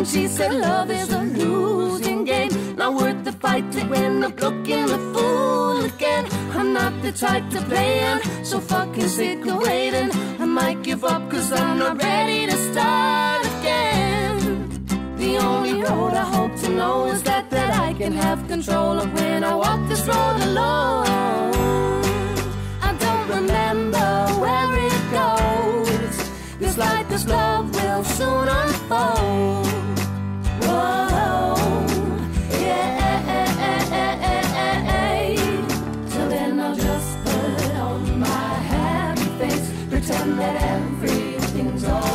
when she said love is a losing game. Not worth the fight to end up looking a fool again. I'm not the type to play and so fucking sick of waiting. I might give up cause I'm not ready to start again. The only road I hope to know is that, that I can have control of when I walk this road This this love will soon unfold. Whoa, yeah. Till then I'll just put on my happy face, pretend that everything's alright.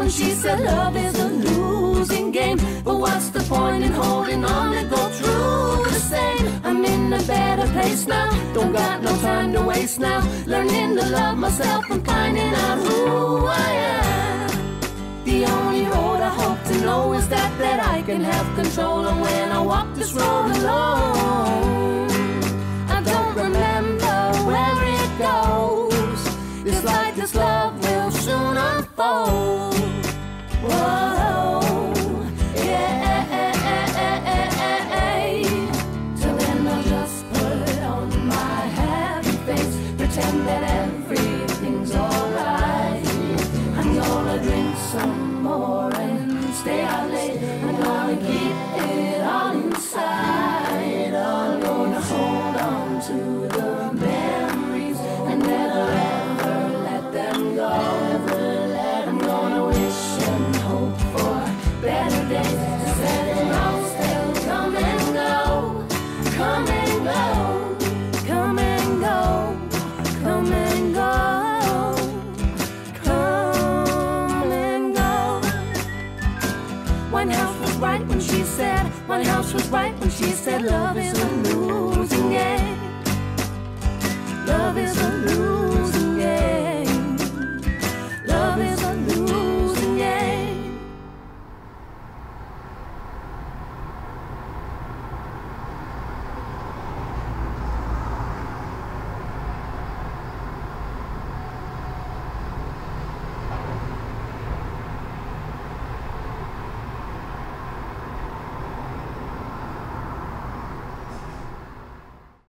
When she said love is a losing game. But what's the point in holding on to go through the same? I'm in a better place now. Don't got no time to waste now. Learning to love myself and finding out who I am. The only road I hope to know is that that I can have control of when I walk this road alone. I don't remember where it goes. This light, this love will soon unfold. Right when she said, Winehouse was right when she said, love is a new